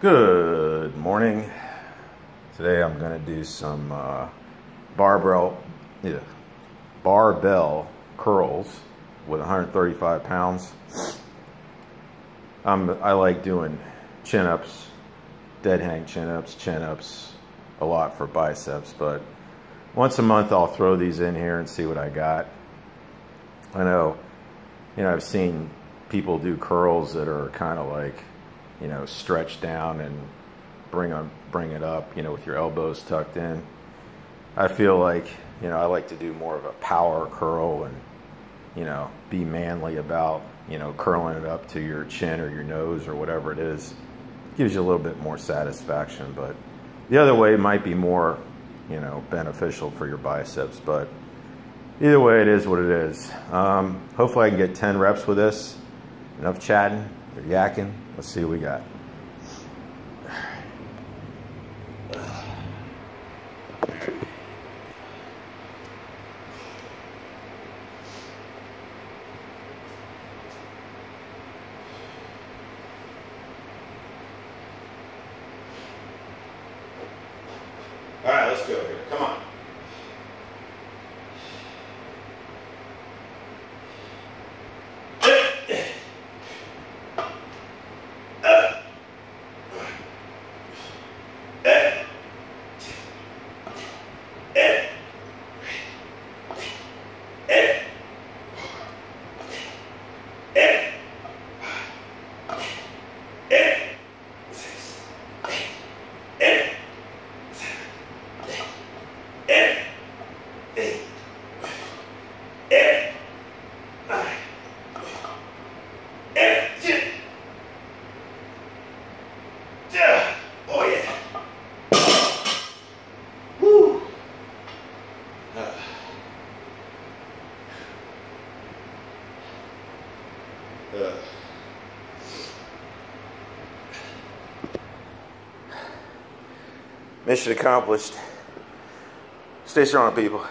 Good morning. Today I'm going to do some uh, barbell, yeah, barbell curls with 135 pounds. I'm, I like doing chin ups, dead hang chin ups, chin ups a lot for biceps, but once a month I'll throw these in here and see what I got. I know, you know, I've seen people do curls that are kind of like you know, stretch down and bring on bring it up, you know, with your elbows tucked in. I feel like, you know, I like to do more of a power curl and, you know, be manly about, you know, curling it up to your chin or your nose or whatever it is. Gives you a little bit more satisfaction, but the other way might be more, you know, beneficial for your biceps, but either way, it is what it is. Um, hopefully I can get 10 reps with this. Enough chatting or yakking. Let's see what we got. All right, let's go here. Come on. Oh yeah. Woo. Uh. Uh. Mission accomplished. Stay strong, people.